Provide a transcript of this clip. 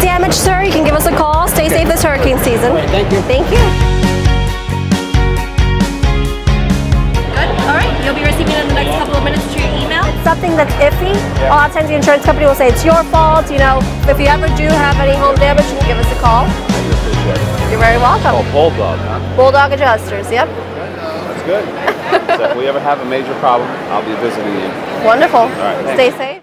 damage, sir, you can give us a call. Stay safe this hurricane season. thank you. Thank you. All right. You'll be receiving in the next couple of minutes to your email. Something that's iffy. A lot of times the insurance company will say it's your fault. You know, if you ever do have any home damage, you can give us a call. You're very welcome. Oh, bulldog, huh? Bulldog adjusters. Yep. That's good. so if we ever have a major problem, I'll be visiting you. Wonderful. All right. Stay safe.